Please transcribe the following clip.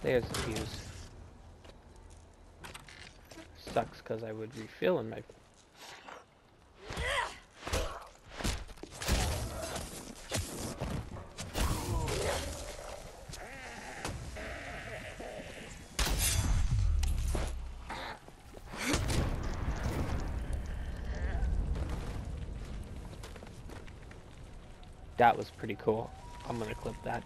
There's the fuse. Sucks because I would refill in my... That was pretty cool. I'm gonna clip that.